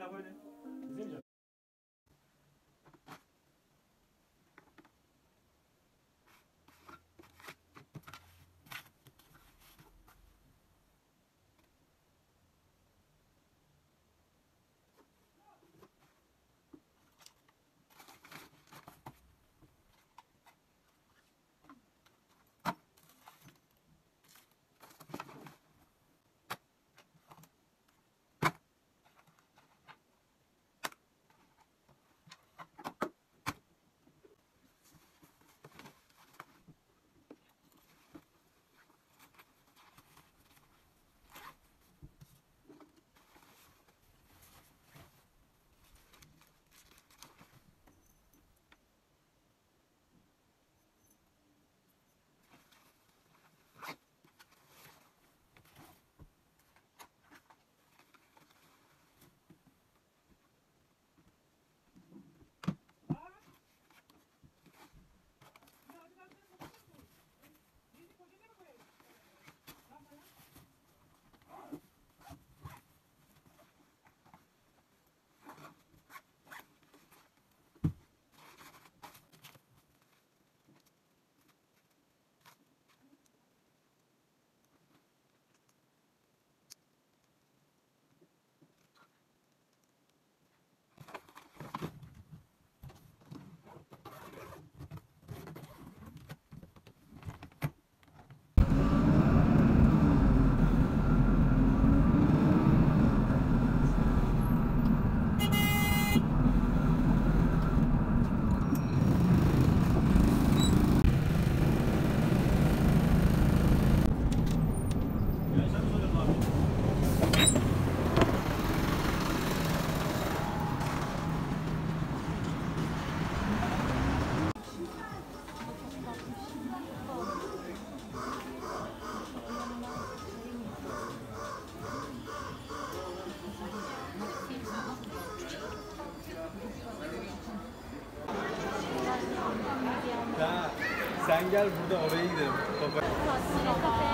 好的，再见。Sen gel burada oraya gidelim. Baba.